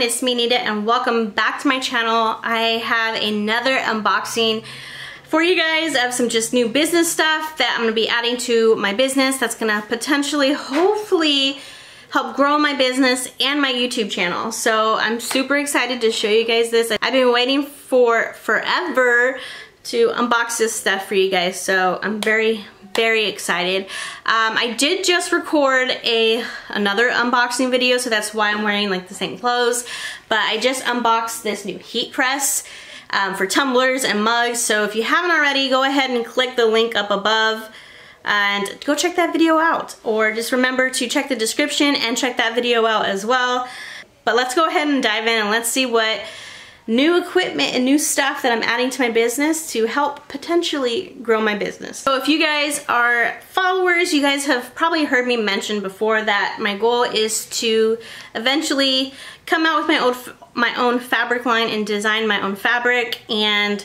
everyone, it's me Neita and welcome back to my channel. I have another unboxing for you guys of some just new business stuff that I'm gonna be adding to my business that's gonna potentially, hopefully, help grow my business and my YouTube channel. So I'm super excited to show you guys this. I've been waiting for forever to unbox this stuff for you guys. So I'm very, very excited. Um, I did just record a another unboxing video, so that's why I'm wearing like the same clothes. But I just unboxed this new heat press um, for tumblers and mugs. So if you haven't already, go ahead and click the link up above and go check that video out. Or just remember to check the description and check that video out as well. But let's go ahead and dive in and let's see what new equipment and new stuff that I'm adding to my business to help potentially grow my business. So if you guys are followers, you guys have probably heard me mention before that my goal is to eventually come out with my own, my own fabric line and design my own fabric and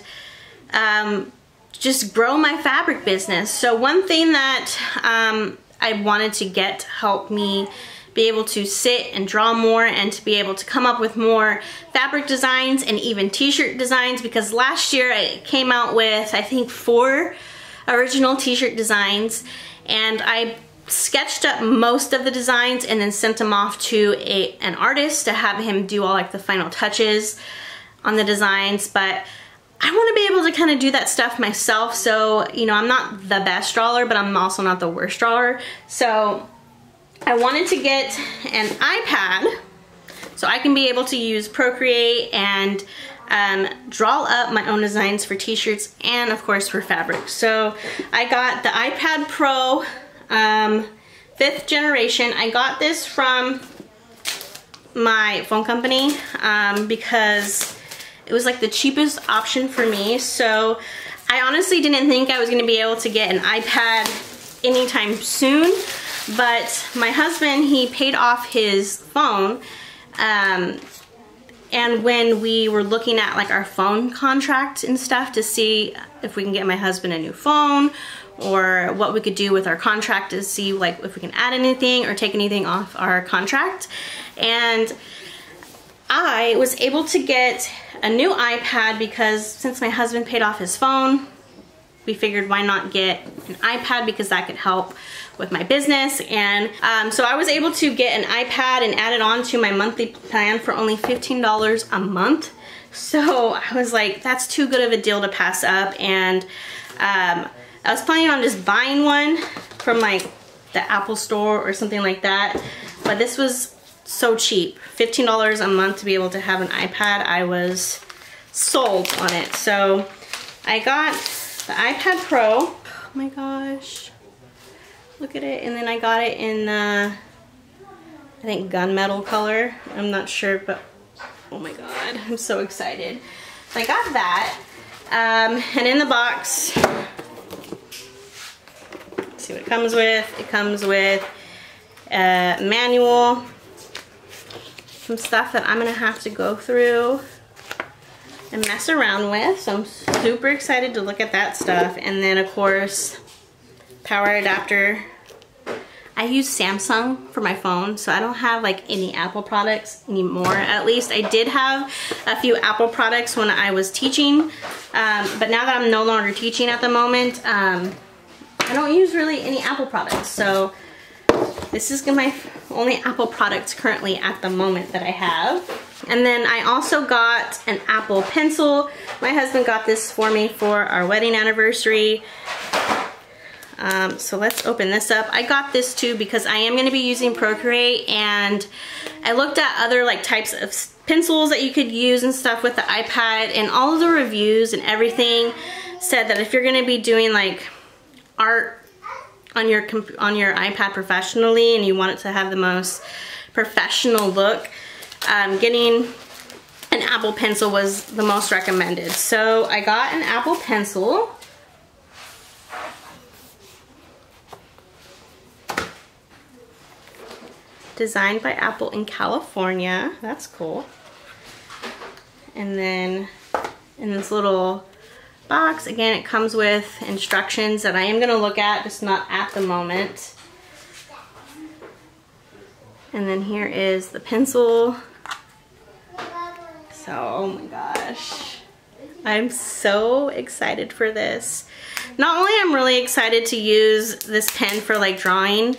um, just grow my fabric business. So one thing that um, I wanted to get help me be able to sit and draw more and to be able to come up with more fabric designs and even t-shirt designs because last year I came out with I think four original t-shirt designs and I sketched up most of the designs and then sent them off to a, an artist to have him do all like the final touches on the designs but I want to be able to kind of do that stuff myself so you know I'm not the best drawer but I'm also not the worst drawer so I wanted to get an iPad so I can be able to use Procreate and um, draw up my own designs for t-shirts and of course for fabric. So I got the iPad Pro um, fifth generation. I got this from my phone company um, because it was like the cheapest option for me. So I honestly didn't think I was going to be able to get an iPad anytime soon. But my husband, he paid off his phone. Um, and when we were looking at like our phone contract and stuff to see if we can get my husband a new phone or what we could do with our contract to see like if we can add anything or take anything off our contract. And I was able to get a new iPad because since my husband paid off his phone, we figured why not get an iPad because that could help with my business. And um, so I was able to get an iPad and add it on to my monthly plan for only $15 a month. So I was like, that's too good of a deal to pass up. And um, I was planning on just buying one from like the Apple store or something like that. But this was so cheap, $15 a month to be able to have an iPad. I was sold on it. So I got the iPad Pro. Oh my gosh. Look at it. And then I got it in the, I think gunmetal color. I'm not sure, but oh my god. I'm so excited. So I got that. Um, and in the box, see what it comes with. It comes with a manual, some stuff that I'm to have to go through and mess around with. So I'm super excited to look at that stuff. And then of course, power adapter. I use Samsung for my phone, so I don't have like any Apple products anymore. At least I did have a few Apple products when I was teaching, um, but now that I'm no longer teaching at the moment, um, I don't use really any Apple products. So this is my only Apple products currently at the moment that I have. And then I also got an Apple Pencil. My husband got this for me for our wedding anniversary. Um, so let's open this up. I got this too because I am going to be using Procreate and I looked at other like types of pencils that you could use and stuff with the iPad and all of the reviews and everything said that if you're going to be doing like art on your on your iPad professionally and you want it to have the most professional look um, getting an Apple Pencil was the most recommended. So I got an Apple Pencil. Designed by Apple in California. That's cool. And then in this little box, again, it comes with instructions that I am going to look at, just not at the moment. And then here is the pencil So, oh my gosh. I'm so excited for this. Not only am I'm really excited to use this pen for like drawing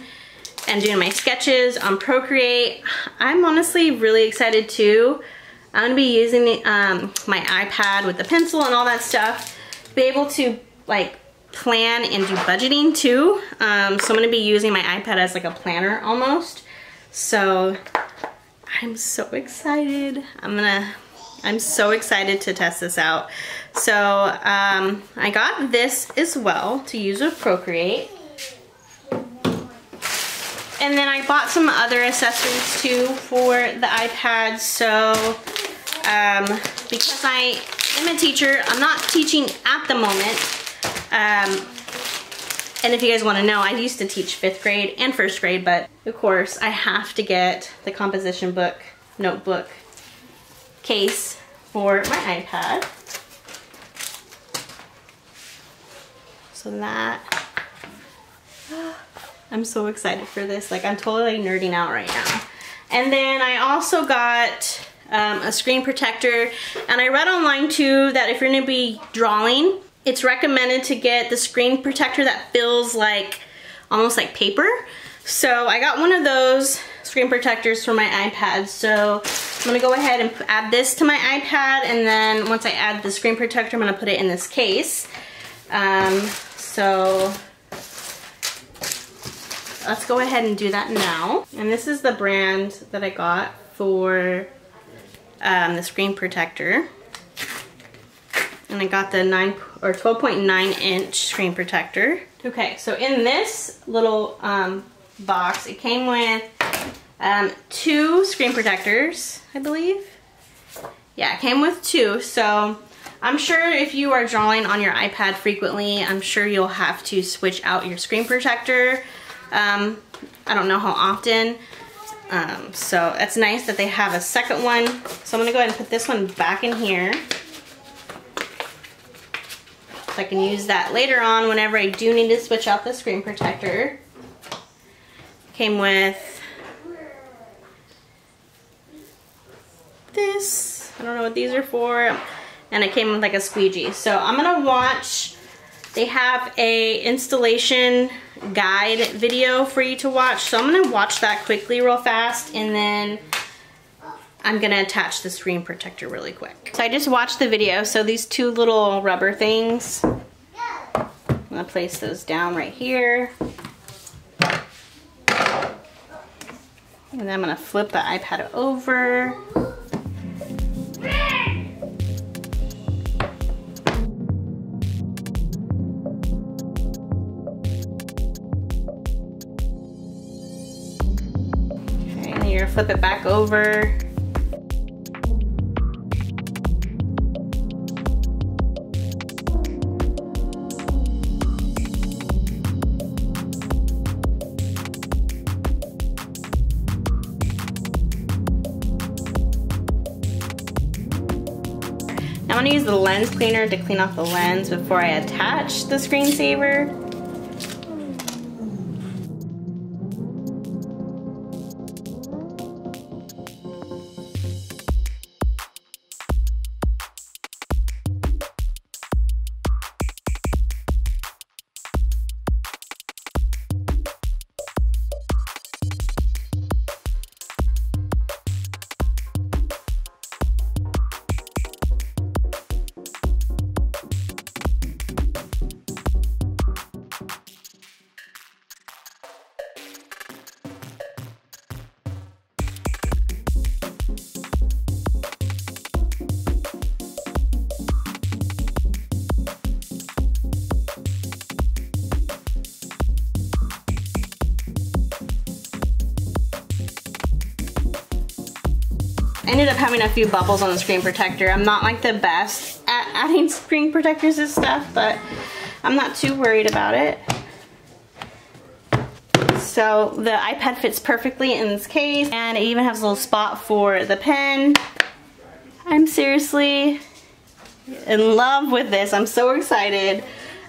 and doing my sketches on Procreate, I'm honestly really excited too. I'm gonna be using the, um, my iPad with the pencil and all that stuff, be able to like plan and do budgeting too. Um, so I'm gonna be using my iPad as like a planner almost. So I'm so excited. I'm gonna, I'm so excited to test this out. So um, I got this as well to use with Procreate. And then I bought some other accessories too for the iPad. So um, because I am a teacher, I'm not teaching at the moment. Um, and if you guys want to know, I used to teach fifth grade and first grade, but of course I have to get the composition book, notebook case for my iPad. So that, I'm so excited for this. Like I'm totally nerding out right now. And then I also got um, a screen protector. And I read online too that if you're gonna be drawing, it's recommended to get the screen protector that feels like, almost like paper. So I got one of those screen protectors for my iPad. So I'm gonna go ahead and add this to my iPad and then once I add the screen protector, I'm gonna put it in this case. Um, so let's go ahead and do that now. And this is the brand that I got for um, the screen protector. And I got the 9 or 12.9 inch screen protector. Okay, so in this little um, box, it came with um, two screen protectors, I believe. Yeah, it came with two, so I'm sure if you are drawing on your iPad frequently, I'm sure you'll have to switch out your screen protector. Um, I don't know how often, um, so it's nice that they have a second one. So I'm gonna go ahead and put this one back in here. So I can use that later on whenever I do need to switch out the screen protector. Came with this. I don't know what these are for. And it came with like a squeegee. So I'm gonna watch they have a installation guide video for you to watch. So I'm gonna watch that quickly real fast and then I'm gonna attach the screen protector really quick. So I just watched the video. So these two little rubber things, I'm gonna place those down right here. And then I'm gonna flip the iPad over. Flip it back over. Now I'm gonna use the lens cleaner to clean off the lens before I attach the screensaver. Up having a few bubbles on the screen protector. I'm not like the best at adding screen protectors and stuff, but I'm not too worried about it. So the iPad fits perfectly in this case and it even has a little spot for the pen. I'm seriously in love with this. I'm so excited.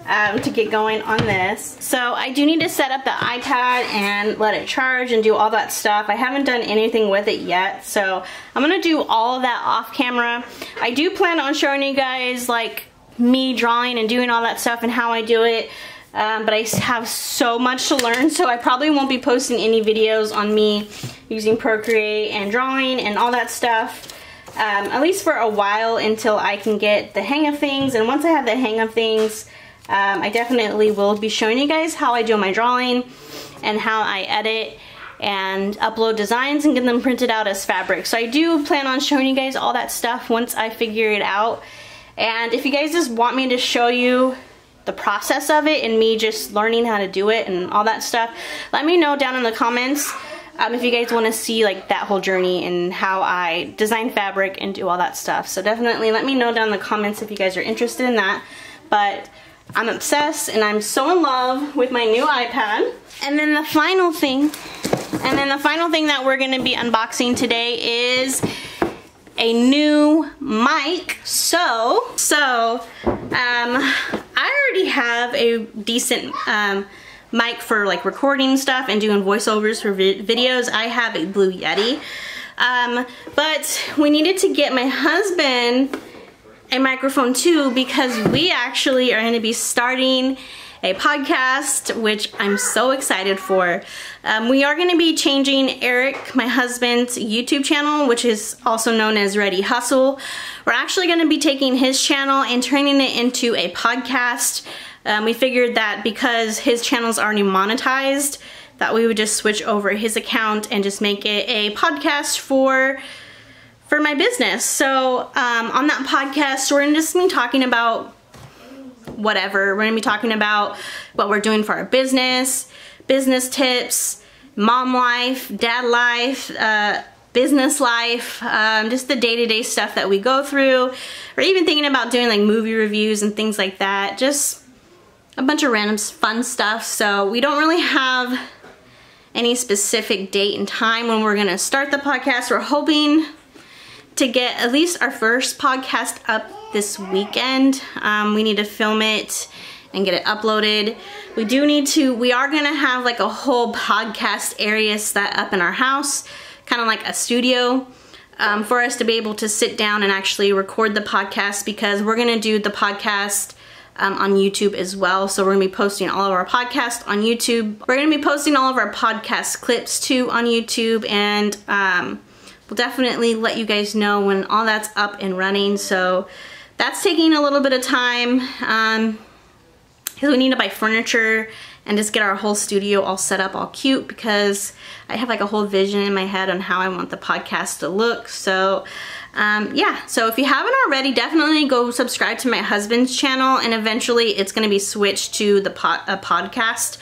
Um, to get going on this. So I do need to set up the iPad and let it charge and do all that stuff. I haven't done anything with it yet, so I'm gonna do all of that off camera. I do plan on showing you guys like me drawing and doing all that stuff and how I do it. Um, but I have so much to learn so I probably won't be posting any videos on me using Procreate and drawing and all that stuff um, at least for a while until I can get the hang of things and once I have the hang of things um, I definitely will be showing you guys how I do my drawing and how I edit and upload designs and get them printed out as fabric. So I do plan on showing you guys all that stuff once I figure it out. And if you guys just want me to show you the process of it and me just learning how to do it and all that stuff, let me know down in the comments um, if you guys want to see like that whole journey and how I design fabric and do all that stuff. So definitely let me know down in the comments if you guys are interested in that. But I'm obsessed and I'm so in love with my new iPad. And then the final thing, and then the final thing that we're gonna be unboxing today is a new mic. So, so, um, I already have a decent, um, mic for like recording stuff and doing voiceovers for vi videos. I have a Blue Yeti. Um, but we needed to get my husband a microphone too because we actually are going to be starting a podcast, which I'm so excited for. Um, we are going to be changing Eric, my husband's YouTube channel, which is also known as Rede Hustle. We're actually going to be taking his channel and turning it into a podcast. Um, we figured that because his channel is already monetized, that we would just switch over his account and just make it a podcast for for my business. So um, on that podcast, we're just gonna be talking about whatever. We're gonna be talking about what we're doing for our business, business tips, mom life, dad life, uh, business life, um, just the day-to-day -day stuff that we go through. We're even thinking about doing like movie reviews and things like that. Just a bunch of random fun stuff. So we don't really have any specific date and time when we're gonna start the podcast. We're hoping to get at least our first podcast up this weekend. Um, we need to film it and get it uploaded. We do need to, we are gonna have like a whole podcast area set up in our house, kind of like a studio. Um, for us to be able to sit down and actually record the podcast because we're gonna do the podcast um, on YouTube as well. So we're gonna be posting all of our podcasts on YouTube. We're gonna be posting all of our podcast clips too on YouTube and um, we'll definitely let you guys know when all that's up and running. So that's taking a little bit of time um, because we need to buy furniture and just get our whole studio all set up all cute because I have like a whole vision in my head on how I want the podcast to look. So um, yeah, so if you haven't already, definitely go subscribe to my husband's channel and eventually it's gonna be switched to the pod, podcast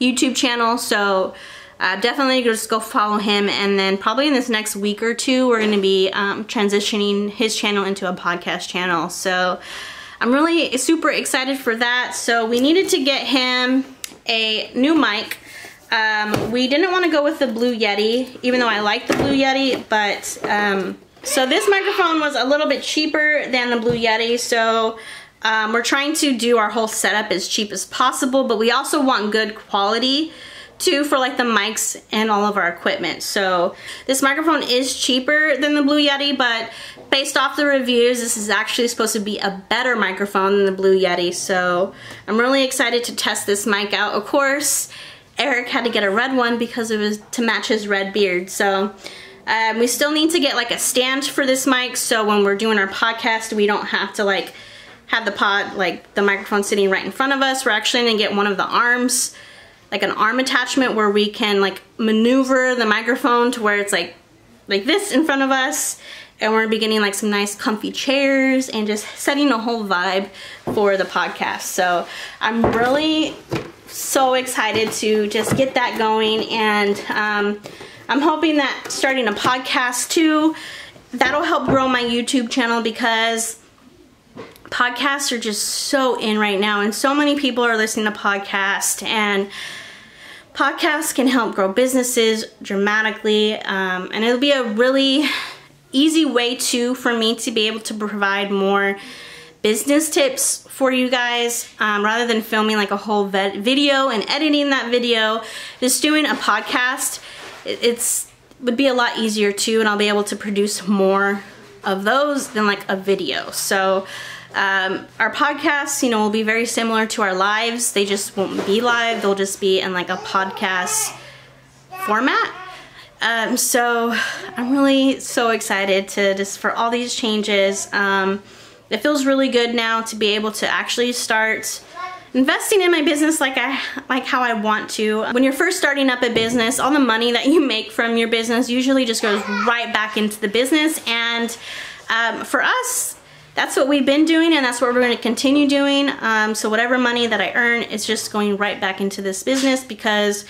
YouTube channel. So uh, definitely just go follow him and then probably in this next week or two we're going to be um, transitioning his channel into a podcast channel. So I'm really super excited for that. So we needed to get him a new mic. Um, we didn't want to go with the Blue Yeti even though I like the Blue Yeti but um, so this microphone was a little bit cheaper than the Blue Yeti so um, we're trying to do our whole setup as cheap as possible but we also want good quality too for like the mics and all of our equipment. So this microphone is cheaper than the Blue Yeti, but based off the reviews, this is actually supposed to be a better microphone than the Blue Yeti. So I'm really excited to test this mic out. Of course, Eric had to get a red one because it was to match his red beard. So um, we still need to get like a stand for this mic. So when we're doing our podcast, we don't have to like have the pod, like the microphone sitting right in front of us. We're actually gonna get one of the arms like an arm attachment where we can like maneuver the microphone to where it's like like this in front of us and we're beginning like some nice comfy chairs and just setting a whole vibe for the podcast. So I'm really so excited to just get that going and um, I'm hoping that starting a podcast too, that'll help grow my YouTube channel because podcasts are just so in right now and so many people are listening to podcasts and podcasts can help grow businesses dramatically um, and it'll be a really easy way too for me to be able to provide more business tips for you guys um, rather than filming like a whole video and editing that video. Just doing a podcast it, it's would be a lot easier too and I'll be able to produce more of those than like a video. So um, our podcasts you know will be very similar to our lives. They just won't be live. They'll just be in like a podcast format. Um, so I'm really so excited to just for all these changes. Um, it feels really good now to be able to actually start investing in my business like I like how I want to. When you're first starting up a business, all the money that you make from your business usually just goes right back into the business. And um, for us that's what we've been doing and that's what we're going to continue doing. Um, so whatever money that I earn is just going right back into this business because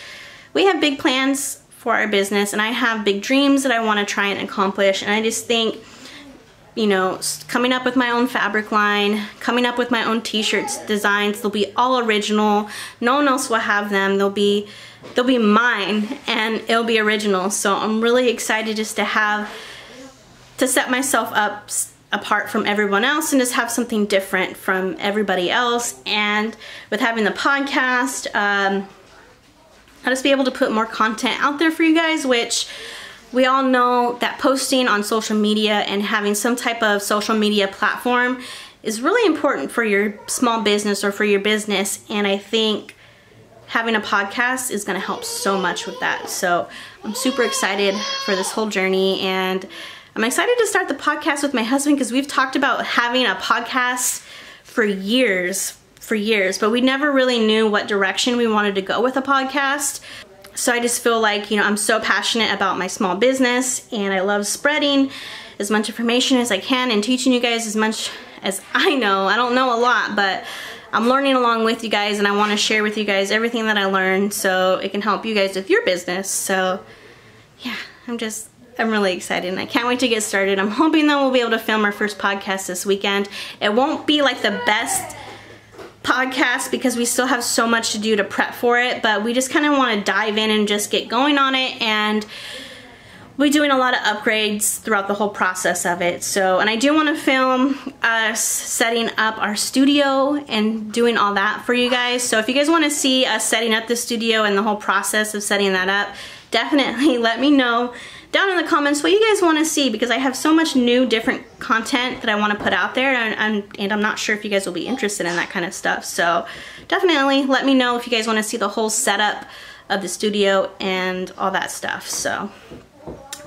we have big plans for our business and I have big dreams that I want to try and accomplish and I just think you know, coming up with my own fabric line, coming up with my own t-shirts designs. They'll be all original. No one else will have them. They'll be they'll be mine and it'll be original. So I'm really excited just to have to set myself up apart from everyone else and just have something different from everybody else. And with having the podcast, um, I'll just be able to put more content out there for you guys, which we all know that posting on social media and having some type of social media platform is really important for your small business or for your business and I think having a podcast is going to help so much with that. So I'm super excited for this whole journey and I'm excited to start the podcast with my husband because we've talked about having a podcast for years for years but we never really knew what direction we wanted to go with a podcast so I just feel like, you know, I'm so passionate about my small business and I love spreading as much information as I can and teaching you guys as much as I know. I don't know a lot, but I'm learning along with you guys and I want to share with you guys everything that I learned so it can help you guys with your business. So yeah, I'm just, I'm really excited and I can't wait to get started. I'm hoping that we'll be able to film our first podcast this weekend. It won't be like the best podcast because we still have so much to do to prep for it, but we just kind of want to dive in and just get going on it and we're doing a lot of upgrades throughout the whole process of it. So, and I do want to film us setting up our studio and doing all that for you guys. So if you guys want to see us setting up the studio and the whole process of setting that up, definitely let me know down in the comments what you guys want to see because I have so much new different content that I want to put out there and I'm, and I'm not sure if you guys will be interested in that kind of stuff. So definitely let me know if you guys want to see the whole setup of the studio and all that stuff. So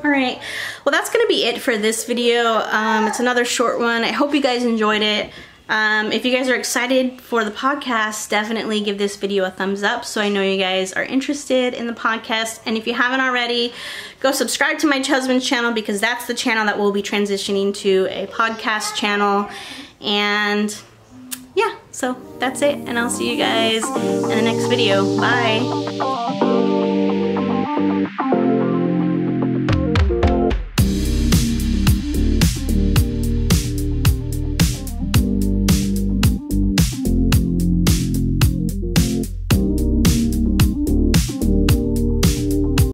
Alright, well that's to be it for this video. Um, it's another short one. I hope you guys enjoyed it. Um, if you guys are excited for the podcast, definitely give this video a thumbs up so I know you guys are interested in the podcast. And if you haven't already, go subscribe to my husband's channel because that's the channel that will be transitioning to a podcast channel. And yeah, so that's it. And I'll see you guys in the next video. Bye.